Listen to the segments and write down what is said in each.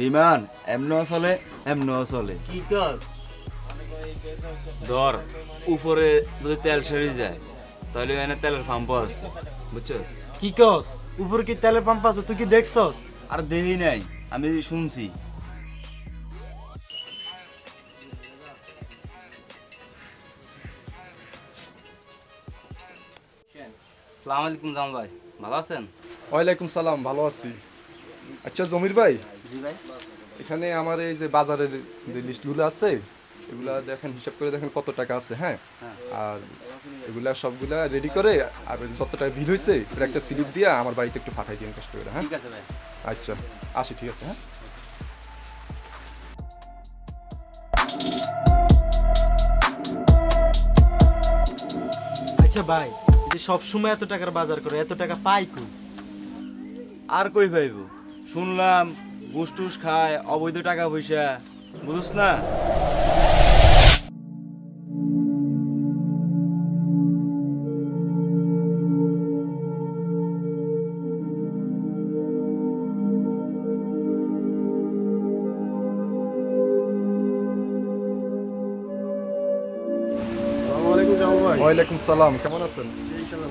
বিমান এমনও চলে এমনও চলে। কি কর ধর উপরে যদি তেল সেরে যায় তাহলে এখানে তেলের পাম্প আছে বুঝছস? কি কস উপরে কি তেলের পাম্প আছে? তুই কি দেখছস? আর দেহি নাই আমি শুনছি। সালাম আলাইকুম জামাল ভাই ভালো আছেন? ওয়ালাইকুম সালাম ভালো আছি। আচ্ছা জমির ভাই? ভাই। এখানে আমার এই যে বাজারের যে লিস্টগুলো আছে এগুলা দেখেন হিসাব করে দেখেন কত টাকা আছে হ্যাঁ? আর এগুলা সবগুলা রেডি করে আর যত টাকা বিল হয়েছে একটা স্লিপ দিয়ে আমার বাড়িতে একটু পাঠাই দিন কষ্ট করে হ্যাঁ? ঠিক আছে ভাই। আচ্ছা আসি ঠিক আছে হ্যাঁ? আচ্ছা ভাই এই যে সব সময় এত টাকার বাজার করে এত টাকা পাই কই? আর কই পাইব? শুনলাম ঘুষ টুস খায় অবৈধ টাকা পয়সা। বুঝছ না? আসসালামাইকুম জামাল ভাই। ওয়ালাইকুম সালাম কেমন আছেন?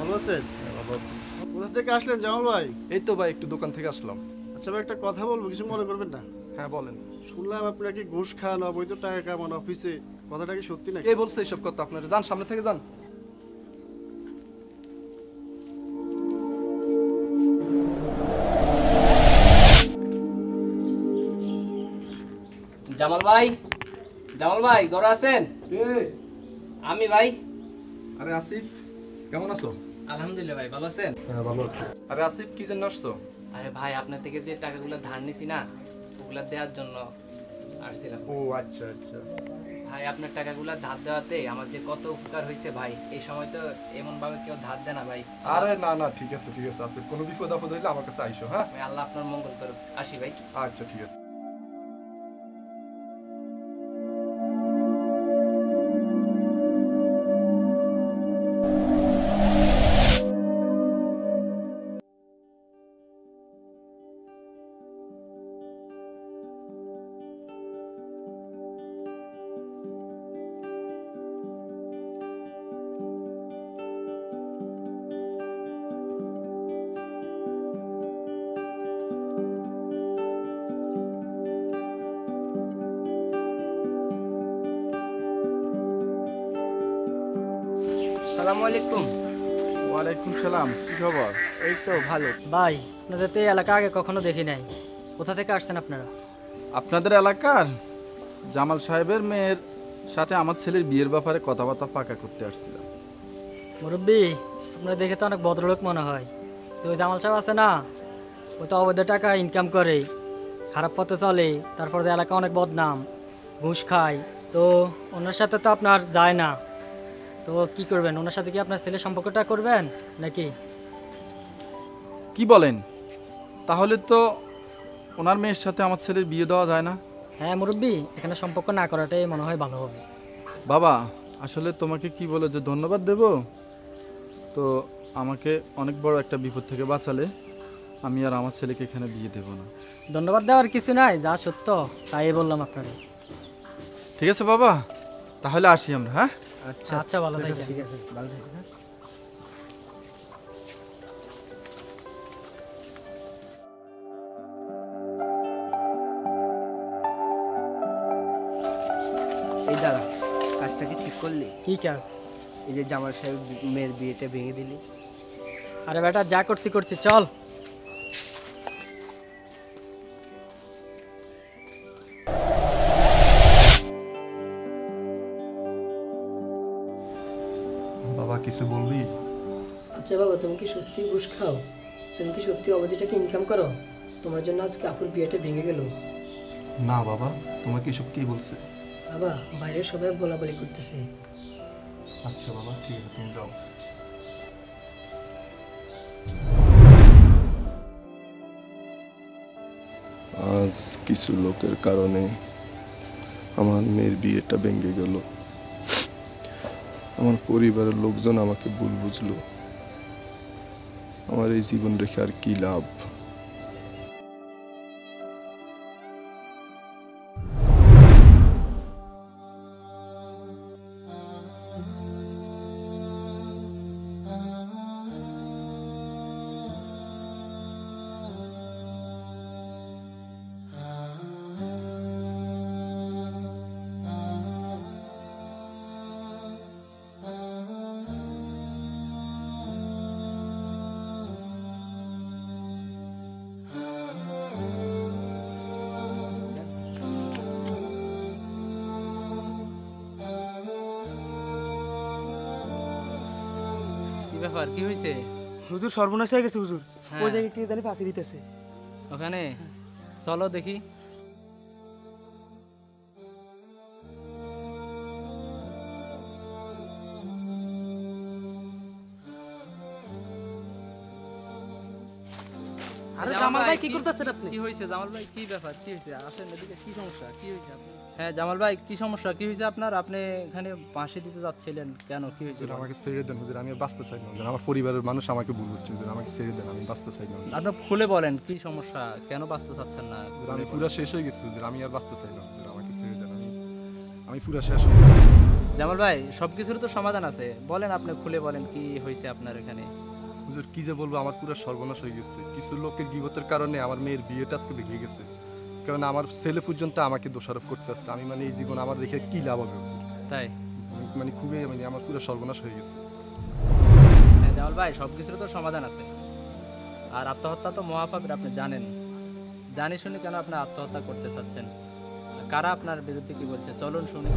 ভালো আছেন। ভালো আছি। কোথা থেকে আসলেন জামাল ভাই? এই তো ভাই একটু দোকান থেকে আসলাম। আচ্ছা ভাই একটা কথা বলব কিছু মনে করবেন না? হ্যাঁ বলেন। শুনলাম আপনি নাকি ঘুষ খান অবৈধ টাকা কামান অফিসে। কথাটা কি সত্যি নাকি? কে বলছে এইসব কথা? আপনারা যান সামনে থেকে যান। জামাল ভাই জামাল ভাই ঘরে আছেন? আমি ভাই। আরে আসিফ কেমন আছো? আলহামদুলিল্লাহ ভাই ভালো আছেন? হ্যাঁ ভালো আছি। আরে আসিফ কি জন্য আসছো? আরে ভাই আপনার থেকে যে টাকাগুলো ধার নিছি না ওগুলা দেওয়ার জন্য আসছিলাম। ও আচ্ছা আচ্ছা। ভাই আপনার টাকাগুলো ধার দেওয়াতে আমার যে কত উপকার হয়েছে ভাই এই সময় তো এমন ভাবে কেউ ধার দেয় না ভাই। আরে না না ঠিক আছে ঠিক আছে আছে কোনো বিপদ আপদ হইলে আমার কাছে আইসো হ্যাঁ? আল্লাহ আপনার মঙ্গল করুক। আসি ভাই। আচ্ছা ঠিক আছে। সালামু আলাইকুম। ওয়ালাইকুম সালাম কি খবর? এই তো ভালো। ভাই আপনাদের তো এই এলাকা আগে কখনো দেখি নাই। কোথা থেকে আসছেন আপনারা? আপনাদের এলাকার জামাল সাহেবের মেয়ের সাথে আমার ছেলের বিয়ের ব্যাপারে কথাবার্তা পাকা করতে আসছিলাম। মুরব্বী আপনারা দেখে তো অনেক ভদ্রলোক মনে হয়। তো ওই জামাল সাহেব আছে না? ও তো অবৈধ টাকা ইনকাম করে। খারাপ পথে চলে তারপর যে এলাকা অনেক বদনাম ঘুষ খায়। তো ওনার সাথে তো আপনার যায় না। তো কি করবেন? ওনার সাথে কি আপনার ছেলের সম্পর্কটা করবেন নাকি? কি বলেন? তাহলে তো ওনার মেয়ের সাথে আমার ছেলের বিয়ে দেওয়া যায় না। হ্যাঁ মুরব্বী এখানে সম্পর্ক না করাটাই মনে হয় ভালো হবে। বাবা আসলে তোমাকে কি বলে যে ধন্যবাদ দেব? তো আমাকে অনেক বড় একটা বিপদ থেকে বাঁচালে আমি আর আমার ছেলেকে এখানে বিয়ে দেব না। ধন্যবাদ দেওয়ার কিছু নাই যা সত্য তাই বললাম আপনাকে। ঠিক আছে বাবা। তাহলে আসি আমরা হ্যাঁ? আচ্ছা আচ্ছা ভালো থাকেন ঠিক আছে ভালো থাকবেন হ্যাঁ? এই দাদা কাজটা কি ঠিক করলি? কি কাজ? এই যে জামাল সাহেব মেয়ের বিয়েটা ভেঙে দিলি। আরে বেটা যা করছি করছি চল। তুমি কি সত্যি ঘুষ খাও? তুমি কি সত্যি অবধি টাকা ইনকাম করো? তোমার জন্য আজকে আপুর বিয়েটা ভেঙে গেল। না বাবা তোমাকে এসব কি বলছে? বাবা বাইরে সবাই বলা বলি করতেছে। আচ্ছা বাবা ঠিক আছে তুমি যাও। আজ কিছু লোকের কারণে আমার মেয়ের বিয়েটা ভেঙে গেল। আমার পরিবারের লোকজন আমাকে ভুল বুঝলো। আমার এই জীবন রেখে আর ব্যাপার কি হয়েছে হুজুর সর্বনাশ হয়ে গেছে হুজুর। হ্যাঁ। ওই জায়গায় কে জানি ফাঁসি দিতেছে। ওখানে? চলো দেখি। আরে জামাল ভাই, কি কি- করতেছেন আপনি? কি হয়েছে জামাল ভাই? কি ব্যাপার? কি হয়েছে আসেন এদিকে কি সমস্যা? কি হয়েছে আপনার? হ্যাঁ জামাল ভাই কি সমস্যা? কি হয়েছে আপনার? আপনি এখানে পাশে দিতে যাচ্ছিলেন কেন? কি হয়েছিল? আমাকে ছেড়ে দেন হুজুর আমি বাঁচতে চাই না হুজুর। আমার পরিবারের মানুষ আমাকে ভুল হুজুর আমাকে ছেড়ে দেন আমি বাঁচতে চাই না আপনি খুলে বলেন কি সমস্যা? কেন বাঁচতে চাচ্ছেন না? আমি পুরো শেষ হয়ে গেছি হুজুর আমি আর বাঁচতে চাই না হুজুর আমাকে ছেড়ে দেন আমি আমি পুরো শেষ হয়ে গেছি। জামাল ভাই সব কিছুর তো সমাধান আছে। বলেন আপনি খুলে বলেন কি হয়েছে আপনার এখানে? হুজুর কি যে বলব আমার পুরো সর্বনাশ হয়ে গেছে। কিছু লোকের গিবতের কারণে আমার মেয়ের বিয়েটা আজকে ভেঙে গেছে। কারণ আমার ছেলে পর্যন্ত আমাকে দোষারোপ করতে আসছে আমি মানে এই জীবন আমার রেখে কি লাভ হবে তাই? মানে খুবই মানে আমার পুরো সর্বনাশ হয়ে গেছে। হ্যাঁ জামাল ভাই সব কিছুর তো সমাধান আছে। আর আত্মহত্যা তো মহাপাপের আপনি জানেন। জানি শুনি কেন আপনি আত্মহত্যা করতে চাচ্ছেন? কারা আপনার বিরুদ্ধে কি বলছে? চলুন শুনি।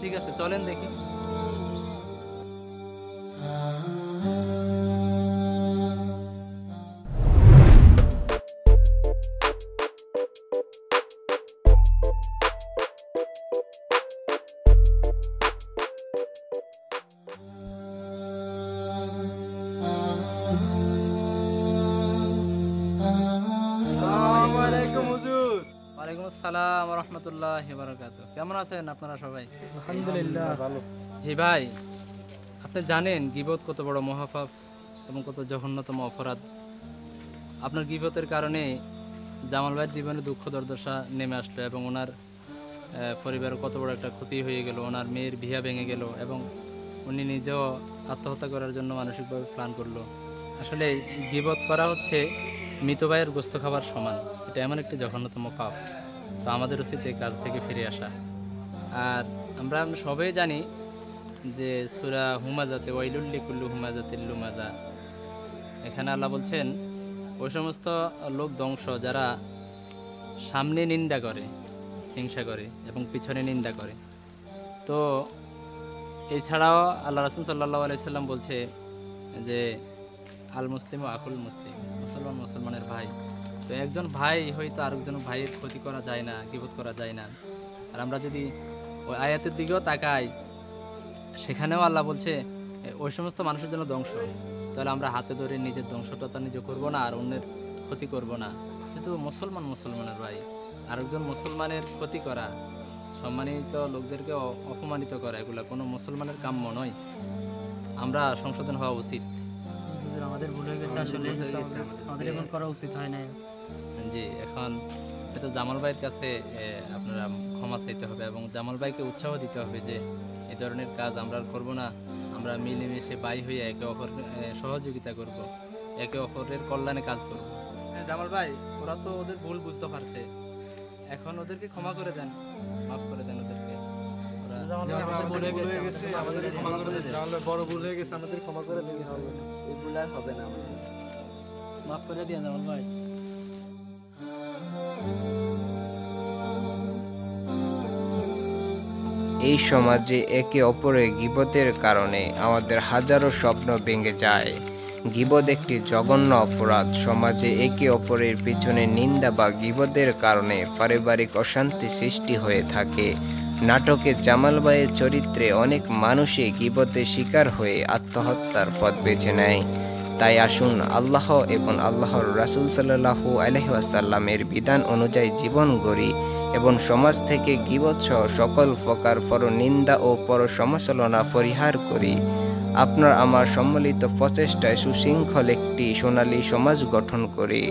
ঠিক আছে চলেন দেখি। আসসালাম রহমতুল্লাহ বারাকাতু কেমন আছেন আপনারা সবাই? আলহামদুলিল্লাহ ভালো। জি ভাই আপনি জানেন গিবত কত বড় মহাপাপ এবং কত জঘন্যতম অপরাধ। আপনার গিবতের কারণে জামাল ভাইয়ের জীবনে দুঃখ দুর্দশা নেমে আসলো এবং ওনার আহ, পরিবারের কত বড় একটা ক্ষতি হয়ে গেল ওনার মেয়ের বিয়া ভেঙে গেল এবং উনি নিজেও আত্মহত্যা করার জন্য মানসিকভাবে প্ল্যান করল। আসলে গিবত করা হচ্ছে মৃত ভাইয়ের গোস্ত খাবার সমান। এটা এমন একটি জঘন্যতম পাপ। তো আমাদের উচিত এই কাজ থেকে ফিরে আসা। আর আমরা সবাই জানি যে সুরা হুমাজাতে ওয়াইলুল্লি কুল্লু হুমাজাতিল লুমাজা। এখানে আল্লাহ বলছেন, ওই সমস্ত লোক ধ্বংস যারা সামনে নিন্দা করে, হিংসা করে এবং পিছনে নিন্দা করে। তো এছাড়াও আল্লাহ রাসুল সাল্লাহ আলাইসাল্লাম বলছে যে আল মুসলিম ও আকুল মুসলিম, মুসলমান মুসলমানের ভাই। তো একজন ভাই হয়তো আরেকজন ভাইয়ের ক্ষতি করা যায় না গিবোধ করা যায় না। আর আমরা যদি ওই আয়াতের দিকেও তাকাই সেখানেও আল্লাহ বলছে ওই সমস্ত মানুষের জন্য ধ্বংস। তাহলে আমরা হাতে ধরে নিজের ধ্বংসটা তো নিজে করব না আর অন্যের ক্ষতি করব না। যেহেতু মুসলমান মুসলমানের ভাই আরেকজন মুসলমানের ক্ষতি করা সম্মানিত লোকদেরকে অপমানিত করা এগুলো কোনো মুসলমানের কাম্য নয়। আমরা সংশোধন হওয়া উচিত। আমাদের ভুল হয়ে গেছে আসলে। আমাদের এখন করা উচিত হয় না জি এখন হয়তো জামাল ভাইয়ের কাছে আপনারা ক্ষমা চাইতে হবে এবং জামাল ভাইকে উৎসাহ দিতে হবে যে এই ধরনের কাজ আমরা আর করব না। আমরা মিলেমিশে বাই হয়ে একে অপর সহযোগিতা করব একে অপরের কল্যাণে কাজ করব। জামাল ভাই ওরা তো ওদের ভুল বুঝতে পারছে। এখন ওদেরকে ক্ষমা করে দেন মাফ করে দেন ওদেরকে। ওরা- ভুল গেছে আমাদের ক্ষমা করে দেন। জামাল ভাই বড় ভুল হয়ে গেছে আমাদের ক্ষমা করে দিন। হবে না মাফ করে দিয়ে জামাল ভাই। এই সমাজে একে অপরের গিবতের কারণে আমাদের হাজারো স্বপ্ন ভেঙে যায়। গিবদ একটি জঘন্য অপরাধ। সমাজে একে অপরের পিছনে নিন্দা বা গিবদের কারণে পারিবারিক অশান্তি সৃষ্টি হয়ে থাকে। নাটকে জামাল ভাইয়ের চরিত্রে অনেক মানুষই গিবতে শিকার হয়ে আত্মহত্যার পথ বেছে নেয়। তাই আসুন, আল্লাহ এবং আল্লাহর রাসুল সাল্লাল্লাহু আলাইহি বিধান অনুযায়ী জীবন গড়ি এবং সমাজ থেকে গিবৎসহ সকল প্রকার পরনিন্দা ও পর সমালোচনা পরিহার করি। আপনার আমার সম্মিলিত প্রচেষ্টায় সুশৃঙ্খল একটি সোনালী সমাজ গঠন করি।